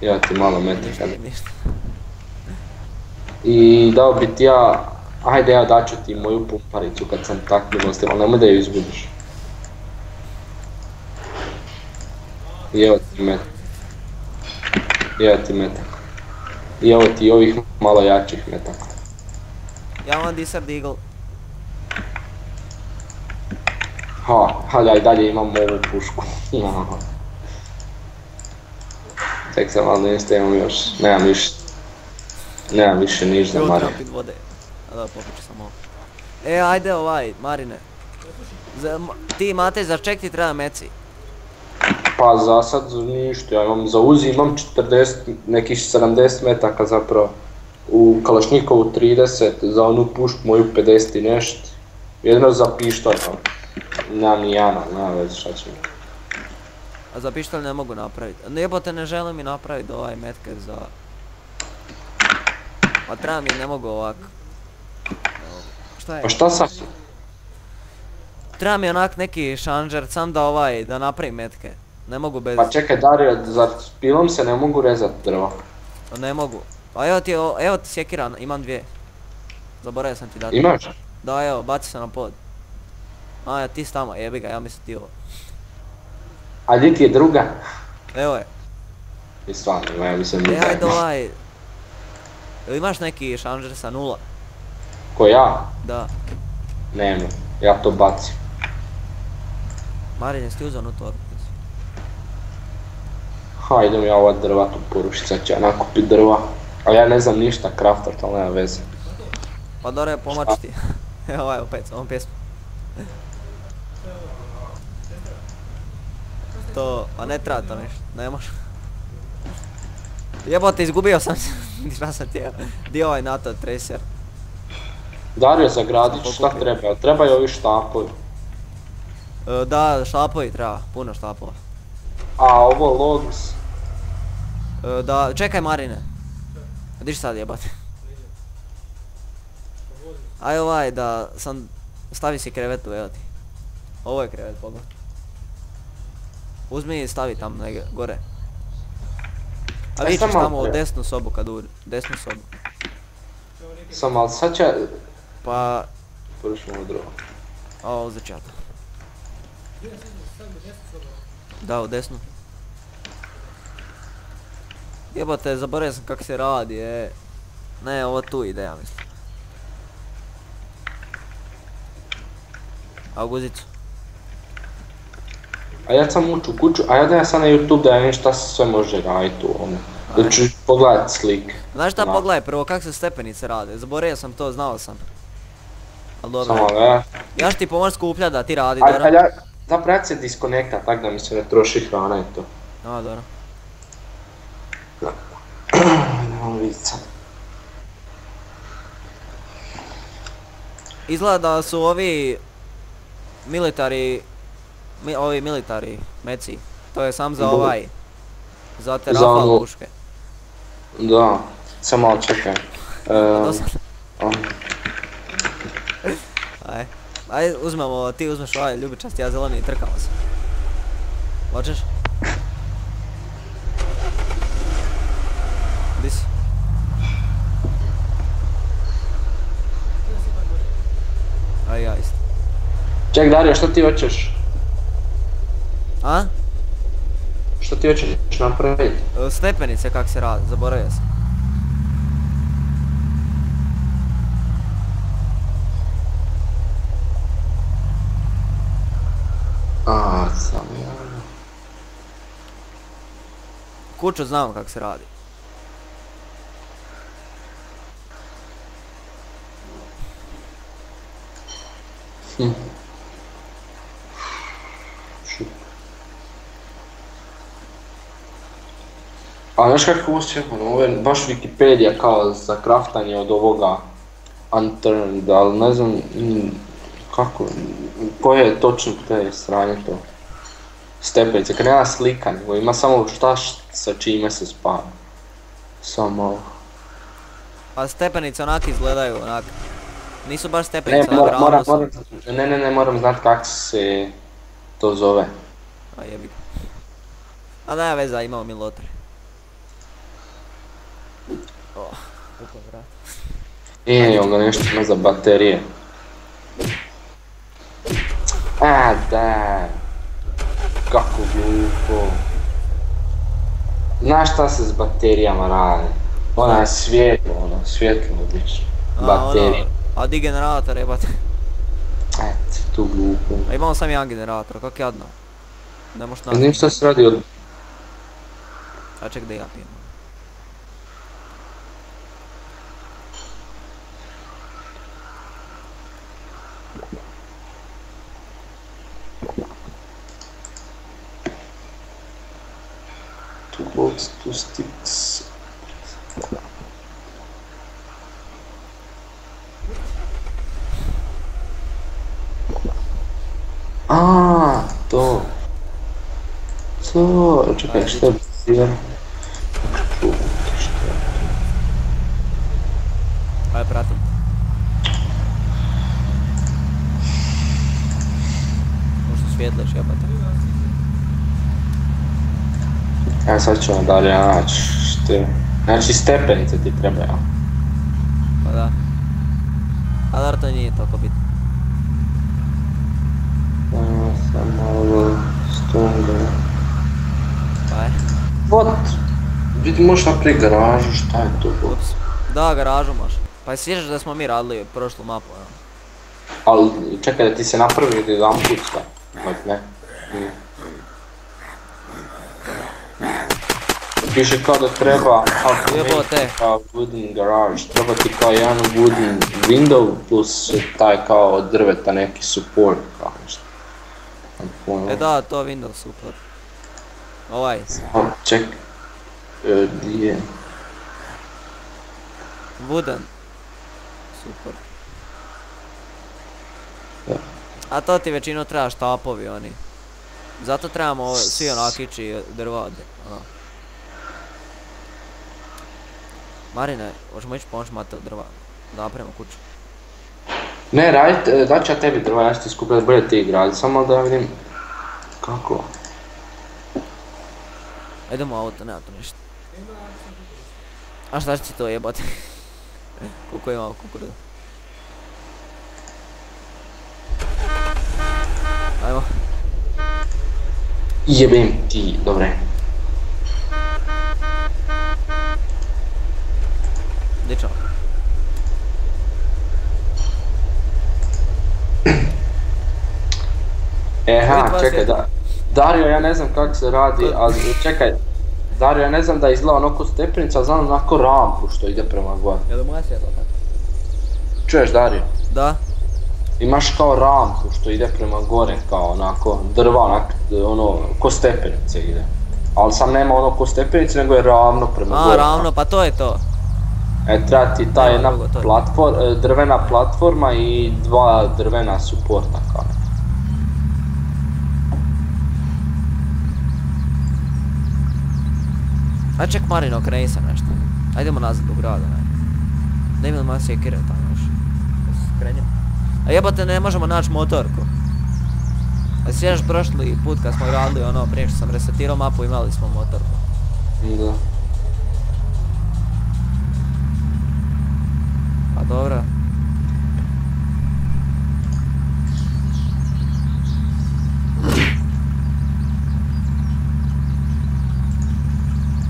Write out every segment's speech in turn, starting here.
Ja ti malo ništa. I dao bi ti ja, ajde ja daću ti moju pumparicu kad sam tak milostiv, ali nemoj da ju izgubiš. I evo ti metak. I evo ti metak. I evo ti ovih malo jačih metaka. Ja imam Disard Eagle. Ha, ha ja i dalje imam ovu pušku. Tek sam malo nešto imam još, nemam više. Nemam više niš za Evo Marija. trebam pit vode. A da, popit ću samo ovo. E, ajde ovaj, Marine. Za, ti Matej, za ček ti treba meci? Pa za sad ništa, ja imam za uzi imam 40, nekih 70 metaka zapravo. U Kalašnjikovu 30, za onu pušku moju 50 i nešto. Jedno za pištolj, ali nemam ni jana, nema veze šta ću. A za pištolj ne mogu napraviti. Jebote, ne želim mi napraviti ovaj metke za... Pa treba mi, ne mogu ovak. Šta je? Pa šta sad? Treba mi onak neki šanžer, sam da ovaj, da napravim metke. Ne mogu bez... Pa čekaj Dario, zar s pilom se ne mogu rezat drva? Ne mogu. A evo ti, evo ti sjekira, imam dvije. Zaboravio sam ti dati. Imaš? Da, evo, baci se na pod. A, ja, ti s tamo, jebi ga, ja mislim ti ovo. A di ti je druga? Evo je. I stvarno ja mislim E, druga. ajde ovaj... Jel imaš neki šanžer sa nula? Ko ja? Da. Nema. Ja to bacim. Marin, jesi ti uzeo onu torbu? Ha, idem ja ova drva tu porušit, sad ću ja nakupit drva. Ali ja ne znam ništa kraftat, ali nema veze. Pa dobro, pomoći ti. Evo ovaj opet, samo pjesmu. To, a ne treba to ništa, ne može. Jebote, izgubio sam se, šta sam ti, di ovaj NATO tracer? Dario, Sam šta treba, trebaju ovi štapovi. E, da, štapovi treba, puno štapova. A ovo logs, E, da, čekaj Marine. Di ću sad jebati? Aj ovaj da sam, stavi si krevetu, evo ti. Ovo je krevet, pogledaj. Uzmi i stavi tamo negdje, gore. A Aj, vidit ćeš tamo u desnu sobu kad uđe, desnu sobu. sam, ali sad će... Pa, Porušimo ovo drvo. ovo uzet ću ja to. Da, u desnu. Jebate, zaboravio sam kako se radi, e. Ne, ovo tu ide, ja mislim. A u guzicu. A ja sam uću u kuću, a ja da ja sad na YouTube da ja vidim šta se sve može raditi u ovome. Da ću pogledat slike. Znaš šta, pogledaj prvo kako se stepenice rade. Zaboravio sam to, znao sam. Al dobro. Samo ne. Ja ću ti pomoć skupljat da ti radi, A, a dobro? ja, zapravo ja se diskonekta, tak da mi se ne troši hrana i to. A, dobro. Nemam vidjeti sad. Izgleda da su ovi militari, mi, ovi militari meci. To je sam za ovaj, za te Za rafal ono- puške. Da, samo malo čekaj. Aj, aj uzmemo, ti uzmeš ovaj ljubičasti, ja zeleni i trkamo se. Hoćeš? Di si? Aj, ja isto. Ček Dario, što ti hoćeš? A? Što ti hoćeš napraviti? E, Stepenice kak se radi, zaboravio sam. A, sam ja. Kuću znam kak se radi. Hm. Šut. A znaš kako ono, ovo je baš Wikipedia kao za kraftanje od ovoga unturned, ali ne znam kako, koje je točno te strane to stepenice, kad nema slika, nego ima samo šta š- sa čime se spaja. Samo, A stepenice onak izgledaju, onak. Nisu baš ne, stepenice, su. moram, ne, ne, ne, moram znat kako se to zove. A jebi. A da, veza, imamo mi lotri. Upao vrat. Nije onda nešto ima za baterije. A da. Kako glupo. Znaš šta se s baterijama radi? Ona je svjetlo, ono, svjetlo obično. Baterije. ono, a di generator jebate? Eto, tu glupo. A imamo sam jedan generator, kak jadno. Ne možeš naći. šta se radi od... A ček da ja pijem. Two bolts, two sticks. A, to. To, čekaj, šta je bizir? Šta je? Ajde pratim. Možda svjetleš jebate. Evo sad ćemo dalje naći što je. Znači stepenice ti trebaju. Pa da. A dar to nije toliko bitno. Evo, Sad malo stronger. Aj. What? Vidi možeš napraviti garažu, šta je to? Ups. Da, garažu može. Pa je sjećaš da smo mi radili prošlu mapu, ono? Ali čekaj da ti se napravi jedan put šta? Like, ne? Piše kao da treba Jebote. a wooden garage. Treba ti kao jedan wooden window plus taj kao od drveta neki support kao nešto. E da, to Windows super. Ovaj, O, ček. E, di je? wooden. Super. Da. A to ti većinu treba štapovi oni. Zato trebamo svi onakići drva. Ono. Marine, možemo ići pomoći Mate od drva. Da napravimo kuću. Ne, radit, e, dat ću ja tebi drva, ja ću ti skupljati bolje ti gradit, samo da vidim kako. Idemo u auto, nema tu ništa. A šta će ti to jebati? Koliko imamo kukuruza? Ajmo. Jebem ti, dobre. Di ćemo? E, ha, Koji dva čekaj, da. Dario, ja ne znam kako se radi, ali čekaj. Dario, ja ne znam da izgleda onako stepenica, znam onako rampu što ide prema gore. Je li moja svjetla tako? Čuješ, Dario? Da? Imaš kao rampu što ide prema gore, kao onako drva, onak, ono, ko stepenice ide. Ali sam nema ono ko stepenice, nego je ravno prema A, gore. ravno, pa to je to. E, treba ti ta jedna drugo, platvor, e, drvena platforma i dva drvena suporta kao. Aj ček Marino, okreni se nešto. Ajdemo nazad u grad, ne. Da imamo malo sjekire tamo još. Skrenimo. A jebate ne možemo naći motorku. A sjećaš prošli put kad smo radili ono prije što sam resetirao mapu imali smo motorku. Da. Pa dobro.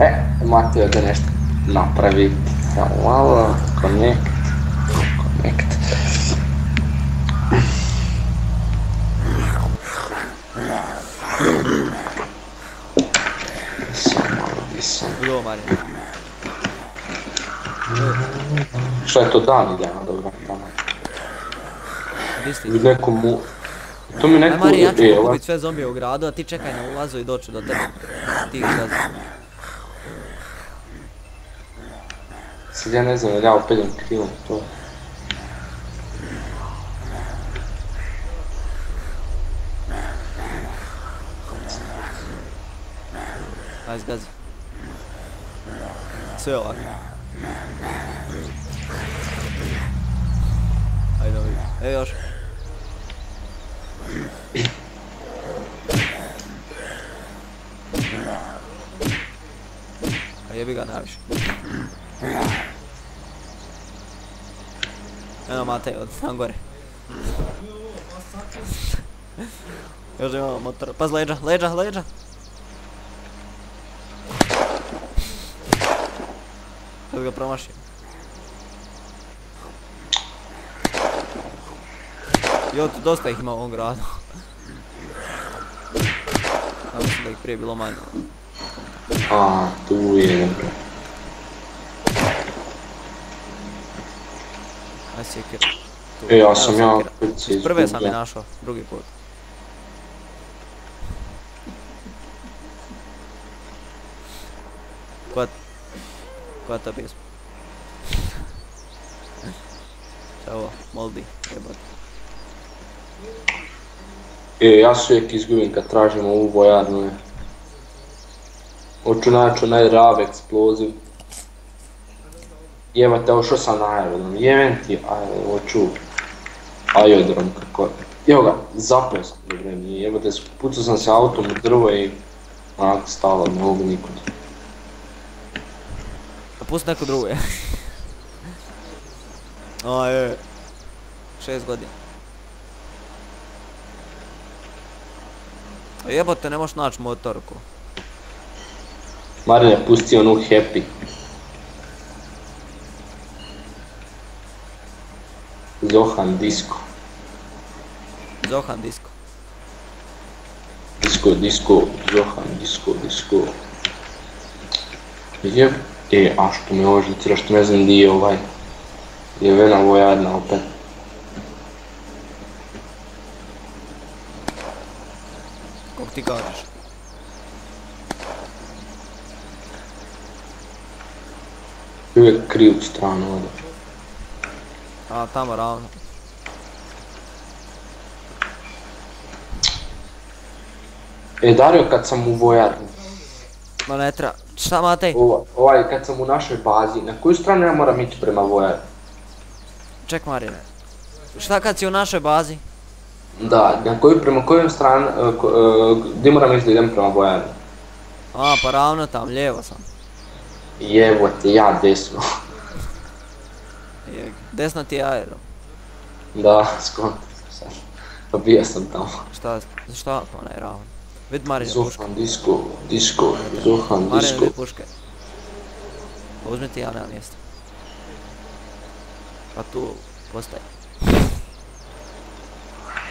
E, Mateo da nešto napravi. Malo, connect, connect. Udo Marino. Šta je to dan ide, a dobro, tamo. Ili neko mu... To mi Aj neko... Mari, ja ću e, pokupit sve zombije u gradu, a ti čekaj na ulazu i doću do tebe. Ti ih gazi. Sad ja ne znam, jel ja opet idem krivo to. Aj zgazi. Sve ovako. Ajde vidi. E još. A jebi ga najviše. Eno Matej, od tam gore. Još imamo motor. Paz leđa, leđa, leđa. Sad ga promašio. Jo, tu dosta ih ima u ovom gradu. Mislim da ih prije bilo manje. A, tu je. Aj sjekir. Tu. E, ja Evo sam ja sjekira. opet Prve sam je našao, drugi put. Koja, koja ta pjesma? Ovo? Moldi, jebate. E, ja se uvijek izgubim kad tražim ovu vojarnu. Hoću naći onaj rav eksploziv. Jebate, ošao sam na aerodrom. Jebem ti, aj, hoću aerodrom kako. Evo ga, zapeo sam do vremena. Jebate, pucao sam se autom u drvo i onak stalo, ne mogu nikud. A pusti neko drugo je. A je. Šest godina. Jebote, ne možeš naći motorku. Marine, pusti onu happy. Zohan disco. Zohan disko. Disco, disco, Zohan, disco, disco. Jeb, e, a što me ovo žitira, što ne znam di je ovaj. Je vena vojarna opet. Kako ti kažeš? Uvijek krivu stranu ode. A, tamo ravno. E, Dario, kad sam u vojarni, Ma ne treba. Šta Matej? ova- ovaj, kad sam u našoj bazi, na koju stranu ja moram ići prema vojarni? Ček Marine. Šta kad si u našoj bazi? Da, na koju, prema kojem stranu, e, e, gdje moram ići da idem prema vojarni? A, pa ravno tam, lijevo sam. Jebote, ja desno. Jeg. Desno ti je aero. Da, skonto sam sad. Pa bio sam tamo. Šta, šta pa onaj ravno? Vid Marine puške. Zohan disco, disco, Zohan Marine disco. vid puške. Pa uzmi ti ja nema mjesta. Pa tu postaje.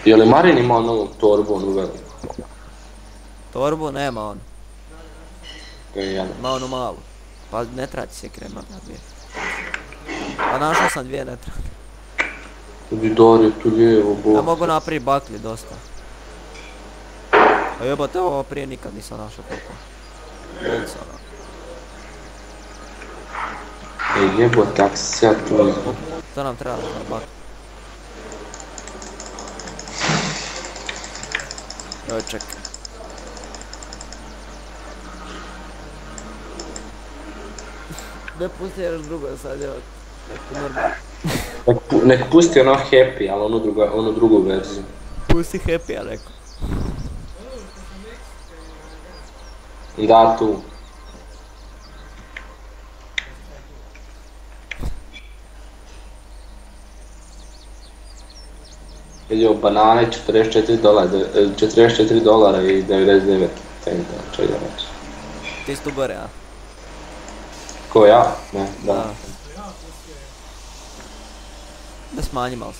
Je li Marin imao novu torbu, onu veliku? Torbu nema on. Ima onu malu. Pa ne treba ti se kremat na dvije. Pa našao sam dvije. Tudi Dario, tu lijevo, Ja bog. mogu napraviti baklji dosta. A jebate ovo prije nikad nisam našao toliko. Bolca, ono. E jebote, ak se ja tu izgubim. To nam treba za baklju. Evo čekaj. Ne pusti još drugo sad, evo. Nek, pu- nek pusti ono happy, ali onu, druga, onu drugu verziju. Pusti happy, ja rekao. Da, tu. Vidio banane 44 dolara, de- 44 dolara i 99 centa, čega reći. Ti si tu gore, a? Ko ja? Ne, da. Da. Da smanji malo